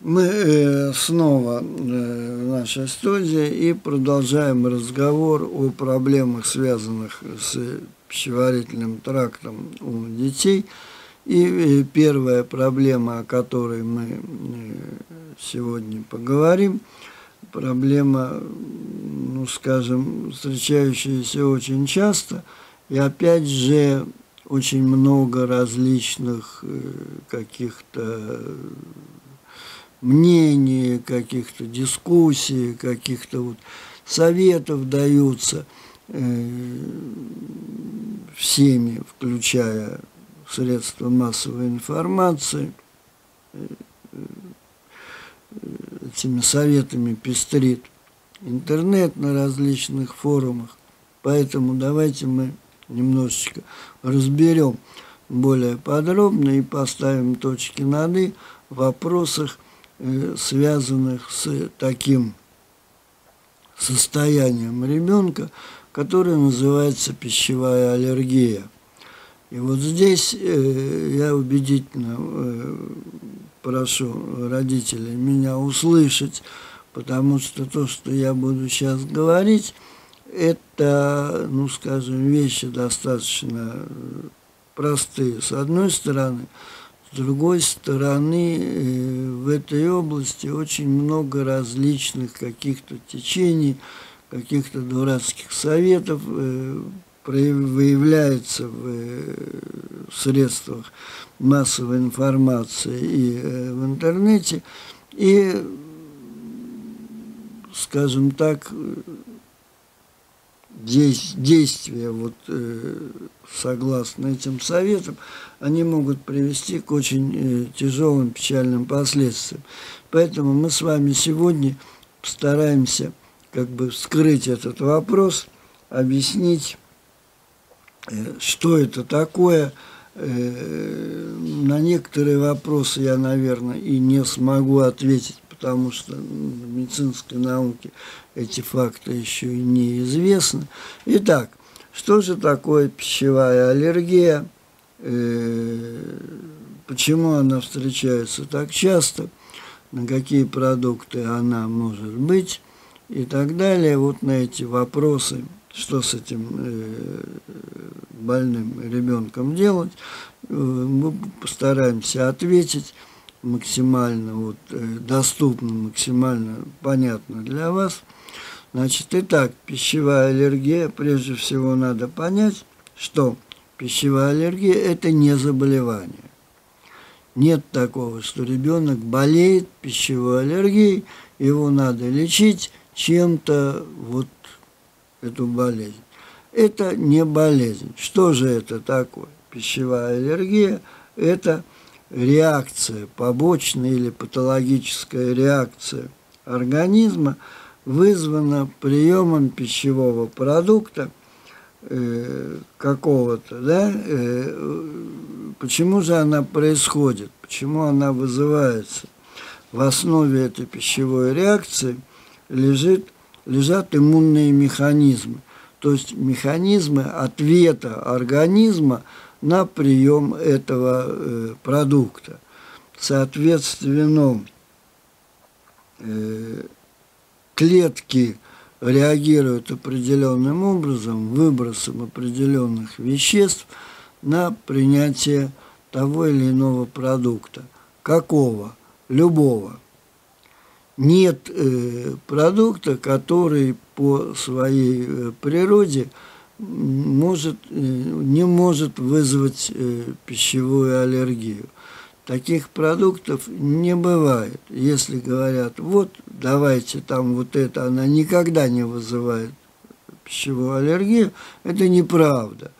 Мы э, снова э, в нашей студии и продолжаем разговор о проблемах, связанных с пищеварительным трактом у детей. И э, первая проблема, о которой мы сегодня поговорим, проблема, ну, скажем, встречающаяся очень часто, и опять же очень много различных каких-то мнений, каких-то дискуссий, каких-то вот советов даются э, всеми, включая средства массовой информации, э, этими советами пестрит интернет на различных форумах. Поэтому давайте мы немножечко разберем более подробно и поставим точки над «и» в вопросах, Э, связанных с таким состоянием ребенка, которое называется пищевая аллергия. И вот здесь э, я убедительно э, прошу родителей меня услышать, потому что то, что я буду сейчас говорить, это, ну, скажем, вещи достаточно простые. С одной стороны, с другой стороны, э, в этой области очень много различных каких-то течений, каких-то дурацких советов э, выявляется в э, средствах массовой информации и в интернете. И, скажем так, действия вот, согласно этим советам, они могут привести к очень э, тяжелым печальным последствиям. Поэтому мы с вами сегодня постараемся как бы вскрыть этот вопрос, объяснить, э, что это такое. Э, на некоторые вопросы я, наверное, и не смогу ответить, потому что в медицинской науке эти факты еще и неизвестны. Итак, что же такое пищевая аллергия? Э, почему она встречается так часто? На какие продукты она может быть? И так далее. Вот на эти вопросы, что с этим э, больным ребенком делать, э, мы постараемся ответить максимально вот, доступно, максимально понятно для вас – Значит, итак, пищевая аллергия, прежде всего надо понять, что пищевая аллергия – это не заболевание. Нет такого, что ребенок болеет пищевой аллергией, его надо лечить чем-то вот эту болезнь. Это не болезнь. Что же это такое? Пищевая аллергия – это реакция, побочная или патологическая реакция организма – вызвана приемом пищевого продукта э, какого-то, да, э, почему же она происходит, почему она вызывается. В основе этой пищевой реакции лежит, лежат иммунные механизмы, то есть механизмы ответа организма на прием этого э, продукта. Соответственно, э, клетки реагируют определенным образом, выбросом определенных веществ на принятие того или иного продукта. Какого? Любого. Нет э, продукта, который по своей э, природе может, э, не может вызвать э, пищевую аллергию. Таких продуктов не бывает. Если говорят, вот давайте там вот это, она никогда не вызывает пищевую аллергию, это неправда.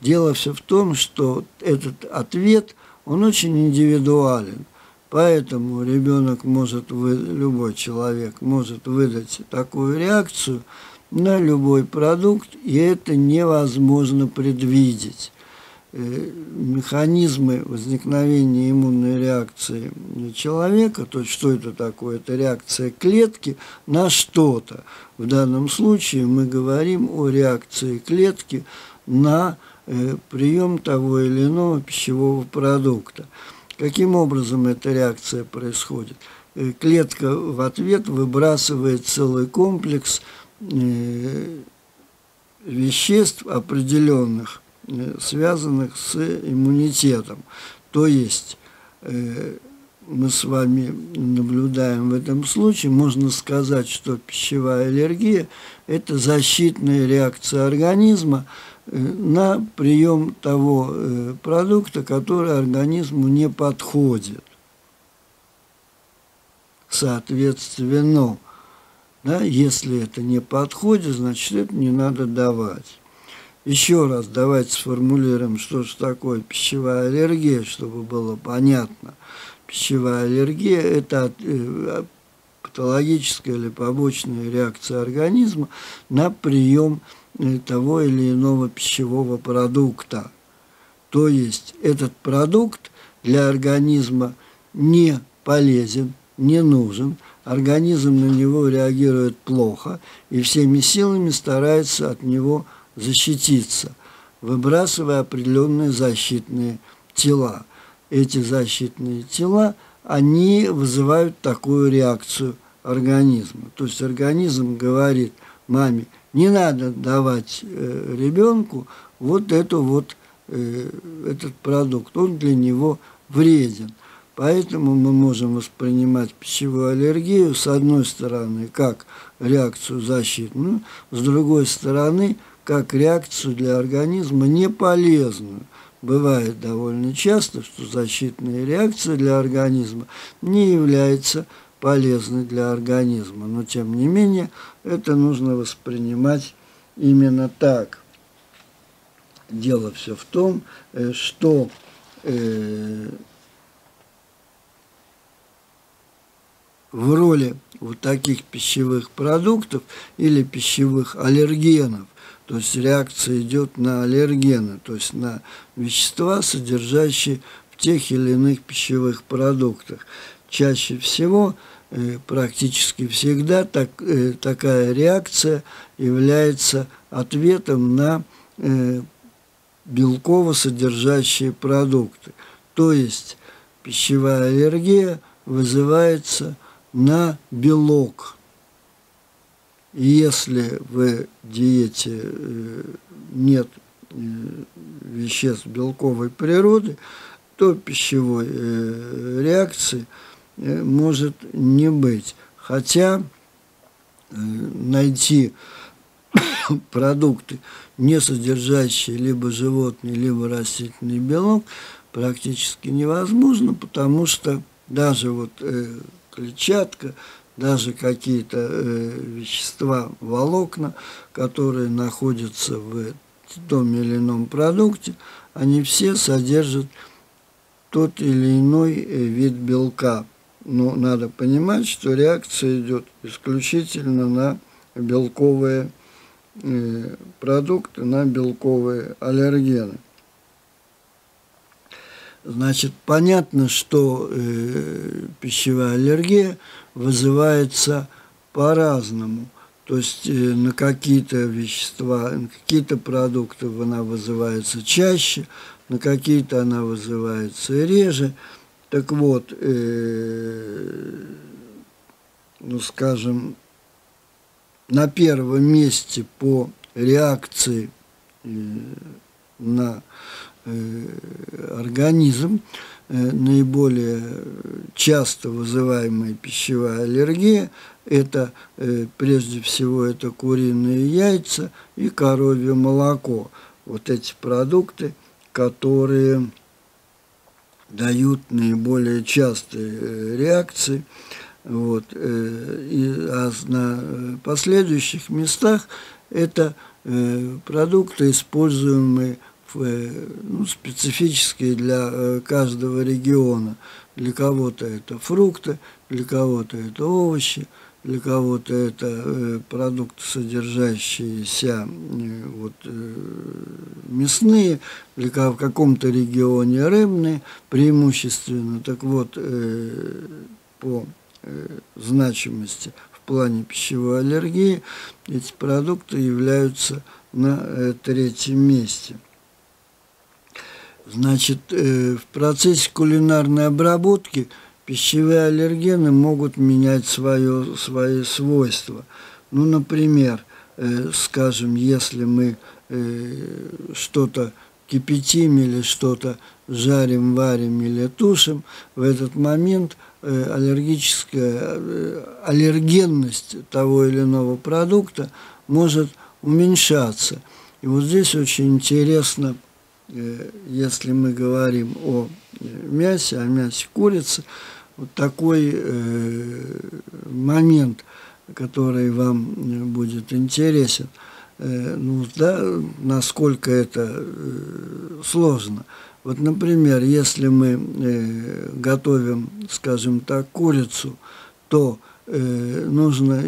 Дело все в том, что этот ответ, он очень индивидуален. Поэтому ребенок может, вы, любой человек может выдать такую реакцию на любой продукт, и это невозможно предвидеть. Э, механизмы возникновения иммунной реакции человека, то есть что это такое? Это реакция клетки на что-то. В данном случае мы говорим о реакции клетки на э, прием того или иного пищевого продукта. Каким образом эта реакция происходит? э, клетка в ответ выбрасывает целый комплекс веществ определенных, э, связанных с иммунитетом. То есть мы с вами наблюдаем в этом случае, можно сказать, что пищевая аллергия – это защитная реакция организма на прием того продукта, который организму не подходит соответственно. Да, если это не подходит, значит, это не надо давать. Еще раз давайте сформулируем, что же такое пищевая аллергия, чтобы было понятно. Пищевая аллергия – это э, патологическая или побочная реакция организма на прием э, того или иного пищевого продукта. То есть этот продукт для организма не полезен, не нужен, организм на него реагирует плохо и всеми силами старается от него защититься, выбрасывая определенные защитные тела. Эти защитные тела, они вызывают такую реакцию организма. То есть организм говорит маме, не надо давать э, ребенку вот эту вот, э, этот продукт, он для него вреден. Поэтому мы можем воспринимать пищевую аллергию с одной стороны как реакцию защитную, с другой стороны как реакцию для организма неполезную. Бывает довольно часто, что защитная реакция для организма не является полезной для организма. Но тем не менее это нужно воспринимать именно так. Дело все в том, э, что в роли вот таких пищевых продуктов или пищевых аллергенов. То есть реакция идет на аллергены, то есть на вещества, содержащие в тех или иных пищевых продуктах. Чаще всего, э, практически всегда, так, э, такая реакция является ответом на э, белково содержащие продукты. То есть пищевая аллергия вызывается на белок. Если в диете э, нет э, веществ белковой природы, то пищевой э, реакции может не быть. Хотя найти продукты, не содержащие либо животный, либо растительный белок, практически невозможно, потому что даже вот клетчатка, даже какие-то э, вещества, волокна, которые находятся в том или ином продукте, они все содержат тот или иной э, вид белка. Но надо понимать, что реакция идет исключительно на белковые э, продукты, на белковые аллергены. Значит, понятно, что э, пищевая аллергия вызывается по-разному. То есть э, на какие-то вещества, на какие-то продукты она вызывается чаще, на какие-то она вызывается реже. Так вот, э, ну скажем, на первом месте по реакции э, на организм, э, наиболее часто вызываемая пищевая аллергия, это э, прежде всего это куриные яйца и коровье молоко. Вот эти продукты, которые дают наиболее частые реакции. Вот. И, а на последующих местах это продукты, используемые Э, ну, специфические для э, каждого региона. Для кого-то это фрукты, для кого-то это овощи, для кого-то это э, продукты, содержащиеся вот, мясные, для в каком-то регионе рыбные преимущественно. Так вот, по значимости в плане пищевой аллергии эти продукты являются на третьем месте – Значит, э, в процессе кулинарной обработки пищевые аллергены могут менять свое, свои свойства. Ну, например, э, скажем, если мы э, что-то кипятим или что-то жарим, варим или тушим, в этот момент аллергическая аллергенность того или иного продукта может уменьшаться. И вот здесь очень интересно, если мы говорим о мясе, о мясе курицы, вот такой момент, который вам будет интересен – Э, ну, да, насколько это э, сложно. Вот, например, если мы э, готовим, скажем так, курицу, то нужно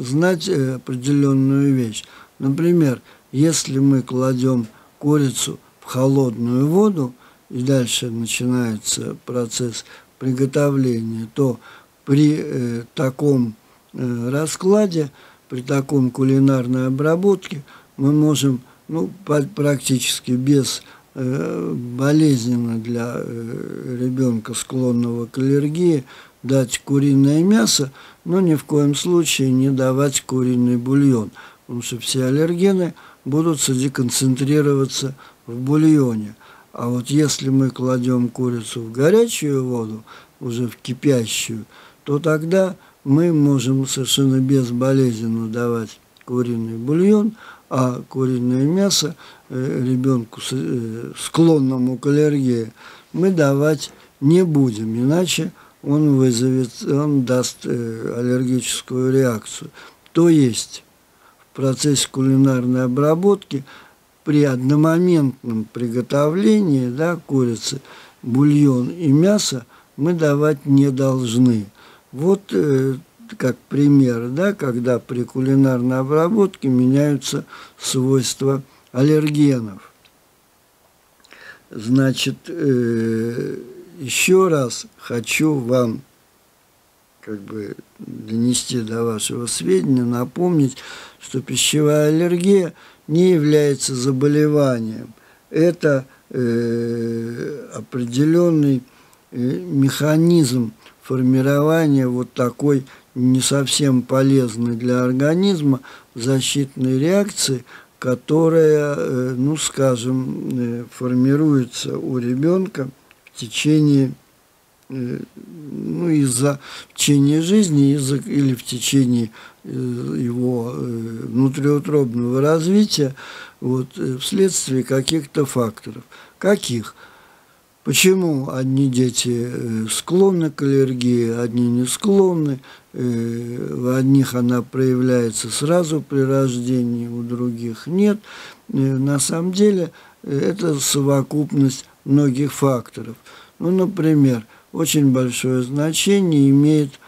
знать определенную вещь. Например, если мы кладем курицу в холодную воду, и дальше начинается процесс приготовления, то при таком раскладе при таком кулинарной обработке мы можем ну, практически без э, болезненно для э, ребенка, склонного к аллергии, дать куриное мясо, но ни в коем случае не давать куриный бульон, потому что все аллергены будут концентрироваться в бульоне. А вот если мы кладем курицу в горячую воду, уже в кипящую, то тогда мы можем совершенно безболезненно давать куриный бульон, а куриное мясо э, ребенку э, склонному к аллергии мы давать не будем, иначе он вызовет, он даст э, аллергическую реакцию. То есть процессе кулинарной обработки при одномоментном приготовлении да, курицы, бульон и мясо мы давать не должны. Вот э, как пример, да, когда при кулинарной обработке меняются свойства аллергенов. Значит, э, еще раз хочу вам как бы донести до вашего сведения, напомнить, что пищевая аллергия не является заболеванием. Это э, определенный э, механизм формирование вот такой не совсем полезной для организма защитной реакции, которая, э, ну, скажем, э, формируется у ребенка в течение ну, из-за в течение жизни из-за, или в течение его внутриутробного развития вот, вследствие каких-то факторов. Каких? Почему одни дети э, склонны к аллергии, одни не склонны? Э, в одних она проявляется сразу при рождении, у других нет. Э, на самом деле это совокупность многих факторов. Ну, например, очень большое значение имеет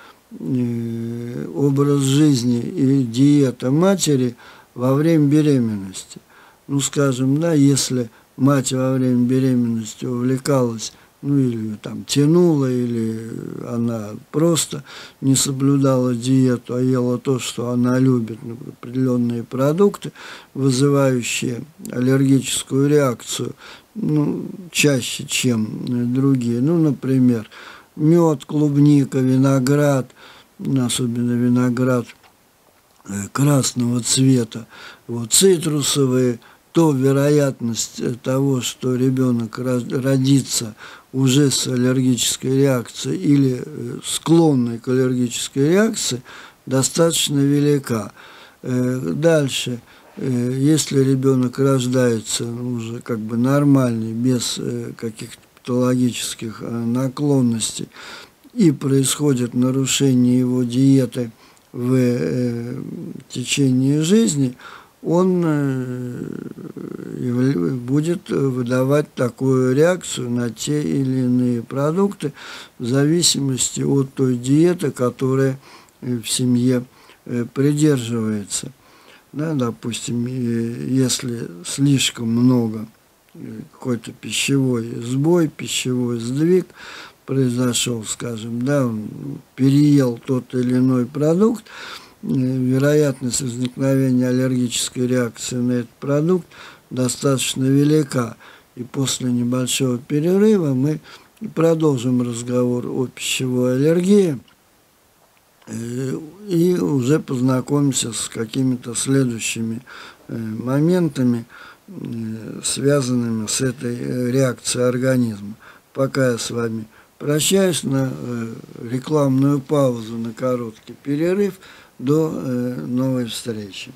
образ жизни и диета матери во время беременности. Ну, скажем, да, если мать во время беременности увлекалась, ну или там тянула, или она просто не соблюдала диету, а ела то, что она любит, ну, определенные продукты, вызывающие аллергическую реакцию, ну, чаще, чем другие. Ну, например, мед, клубника, виноград, особенно виноград э, красного цвета, вот, цитрусовые то вероятность э, того, что ребенок родится уже с аллергической реакцией или э, склонной к аллергической реакции, достаточно велика. Э, дальше, если ребенок рождается уже как бы нормальный, без каких-то патологических наклонностей, и происходит нарушение его диеты в течение жизни – он э, будет выдавать такую реакцию на те или иные продукты в зависимости от той диеты, которая в семье э, придерживается. Да, допустим, если слишком много э, какой-то пищевой сбой, пищевой сдвиг произошел, скажем, да, он переел тот или иной продукт, вероятность возникновения аллергической реакции на этот продукт достаточно велика. И после небольшого перерыва мы продолжим разговор о пищевой аллергии. Э, и уже познакомимся с какими-то следующими э, моментами, связанными с этой реакцией организма. Пока я с вами прощаюсь на рекламную паузу, на короткий перерыв. До новой встречи.